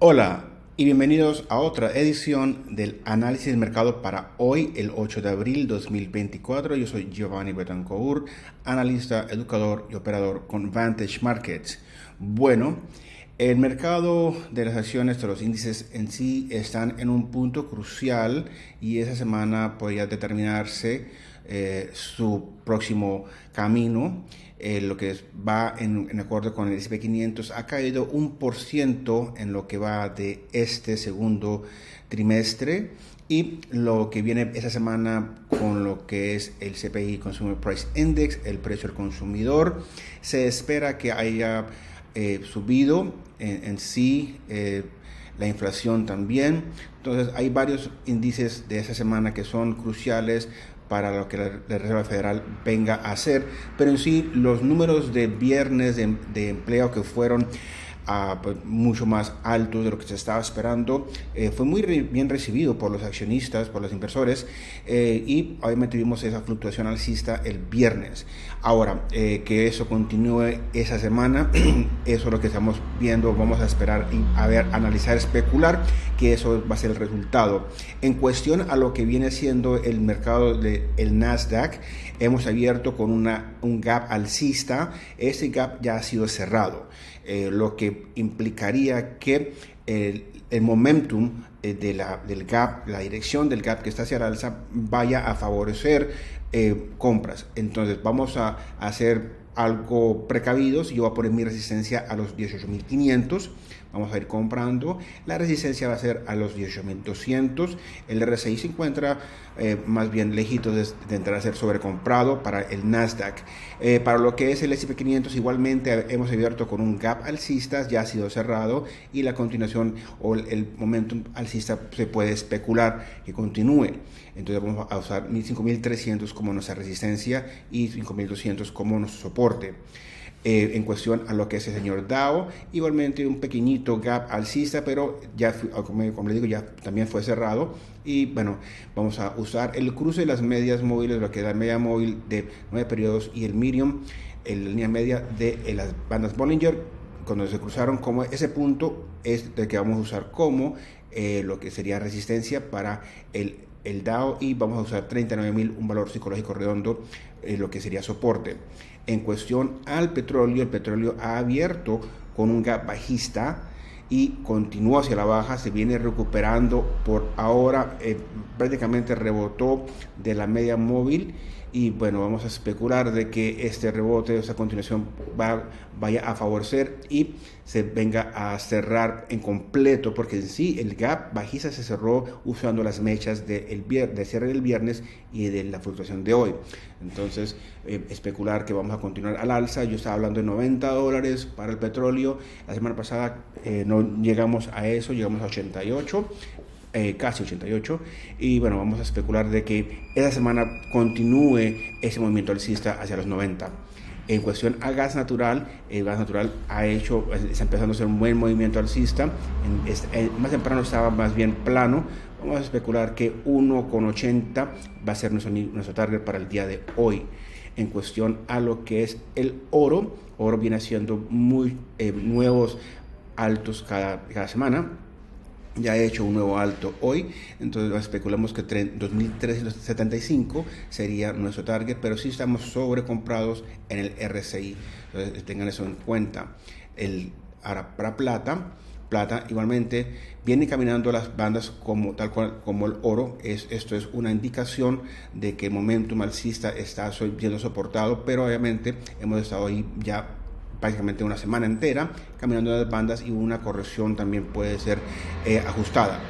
Hola y bienvenidos a otra edición del análisis del mercado para hoy, el 8 de abril 2024. Yo soy Giovanni Betancourt, analista, educador y operador con Vantage Markets. Bueno, el mercado de las acciones de los índices en sí están en un punto crucial y esa semana podría determinarse eh, su próximo camino. Eh, lo que va en, acuerdo con el S&P 500 ha caído un por ciento en lo que va de este segundo trimestre y lo que viene esa semana con lo que es el CPI Consumer Price Index, el precio del consumidor, se espera que haya eh, subido en, sí. La inflación también. Entonces hay varios índices de esa semana que son cruciales para lo que la, Reserva Federal venga a hacer, pero en sí los números de viernes de, de empleo que fueron uh, pues, mucho más altos de lo que se estaba esperando. Eh, fue muy re bien recibido por los accionistas, por los inversores eh, y obviamente vimos esa fluctuación alcista el viernes. Ahora, eh, que eso continúe esa semana, eso es lo que estamos viendo, vamos a esperar y a ver, analizar, especular que eso va a ser el resultado. En cuestión a lo que viene siendo el mercado del el Nasdaq, hemos abierto con una, un gap alcista, ese gap ya ha sido cerrado. Eh, lo que implicaría que el, momentum eh, de la, del gap, la dirección del gap que está hacia el alza, vaya a favorecer eh, compras. Entonces vamos a, a hacer algo precavidos. Yo voy a poner mi resistencia a los 18.500 Vamos a ir comprando. La resistencia va a ser a los 18.200. El RSI se encuentra eh, más bien lejito de, de, entrar a ser sobrecomprado para el Nasdaq. Eh, para lo que es el S&P 500 igualmente hemos abierto con un gap alcista, ya ha sido cerrado y la continuación o el momentum alcista se puede especular que continúe. Entonces vamos a usar 5.300 como nuestra resistencia y 5.200 como nuestro soporte. Eh, en cuestión a lo que es el señor Dow. Igualmente un pequeñito gap alcista, pero ya, como, como le digo, ya también fue cerrado. Y bueno, vamos a usar el cruce de las medias móviles, lo que da media móvil de 9 periodos y el medium, en la línea media de las bandas Bollinger, cuando se cruzaron como ese punto es el que vamos a usar como eh, lo que sería resistencia para el, el DAO y vamos a usar 39.000, un valor psicológico redondo, eh, lo que sería soporte. En cuestión al petróleo, el petróleo ha abierto con un gap bajista y continúa hacia la baja, se viene recuperando por ahora, eh, prácticamente rebotó de la media móvil y bueno, vamos a especular de que este rebote, esta continuación va, vaya a favorecer y se venga a cerrar en completo, porque en sí el gap bajista se cerró usando las mechas del de cierre del viernes y de la fluctuación de hoy. Entonces, eh, especular que vamos a continuar al alza. Yo estaba hablando de 90 dólares para el petróleo. La semana pasada eh, no llegamos a eso, llegamos a 88 eh, casi 88. Y bueno, vamos a especular de que esa semana continúe ese movimiento alcista hacia los 90. En cuestión a gas natural, el gas natural ha hecho, está empezando a ser un buen movimiento alcista. En, en, más temprano estaba más bien plano. Vamos a especular que 1,80 va a ser nuestro, nuestro target para el día de hoy. En cuestión a lo que es el oro, oro viene haciendo muy eh, nuevos altos cada, cada semana ya ha hecho un nuevo alto hoy, entonces especulamos que 2.375 sería nuestro target, pero sí estamos sobrecomprados en el RSI, entonces tengan eso en cuenta. El, ahora, para plata, plata igualmente viene caminando las bandas como tal cual como el oro es esto es una indicación de que el momentum alcista está siendo soportado pero obviamente hemos estado ahí ya prácticamente una semana entera caminando las bandas y una corrección también puede ser eh, ajustada.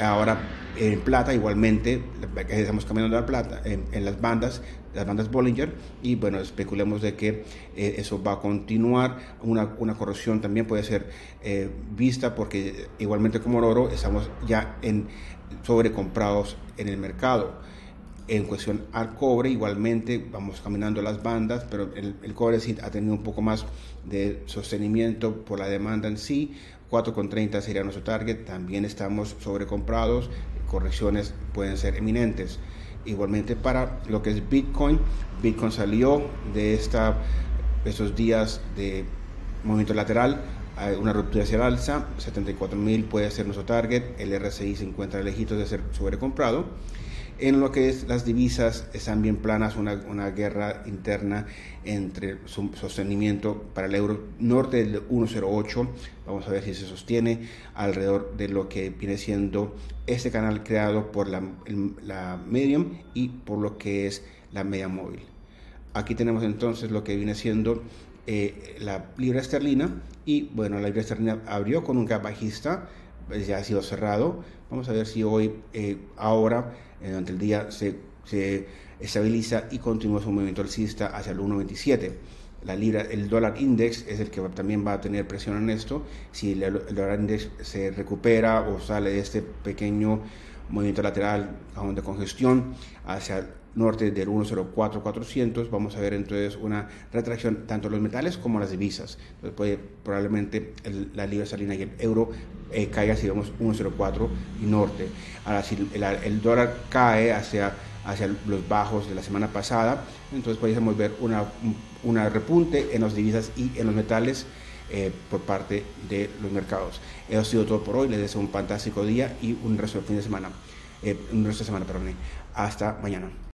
Ahora, en plata igualmente, estamos caminando la plata en, las bandas, las bandas Bollinger, y bueno, especulemos de que eh, eso va a continuar, una, una, corrección también puede ser eh, vista porque igualmente como el oro estamos ya en sobrecomprados en el mercado. En cuestión al cobre, igualmente vamos caminando las bandas, pero el, el, cobre sí ha tenido un poco más de sostenimiento por la demanda en sí. 4,30 sería nuestro target. También estamos sobrecomprados. Correcciones pueden ser eminentes. Igualmente para lo que es Bitcoin, Bitcoin salió de esta, estos días de movimiento lateral una ruptura hacia el alza, 74.000 puede ser nuestro target, el RSI se encuentra lejitos de ser sobrecomprado. En lo que es las divisas, están bien planas, una, una guerra interna entre su sostenimiento para el euro norte del 1.08. Vamos a ver si se sostiene alrededor de lo que viene siendo este canal creado por la, la medium y por lo que es la media móvil. Aquí tenemos entonces lo que viene siendo eh, la libra esterlina y bueno, la libra esterlina abrió con un gap bajista, pues ya ha sido cerrado. Vamos a ver si hoy, eh, ahora, eh, durante el día, se, se, estabiliza y continúa su movimiento alcista hacia el 1.27. La libra, el dólar index es el que también va a tener presión en esto. Si el, el dólar index se recupera o sale de este pequeño movimiento lateral, de congestión, hacia norte del 104,400, vamos a ver entonces una retracción tanto los metales como las divisas. Entonces puede, probablemente la libra esterlina y el euro eh, caiga si vemos 1,04 y norte. Ahora, si el, el, dólar cae hacia, hacia los bajos de la semana pasada, entonces podemos ver una, una repunte en las divisas y en los metales. Eh, por parte de los mercados. Eso ha sido todo por hoy. Les deseo un fantástico día y un resto de fin de semana. Eh, un resto de semana, perdón. Hasta mañana.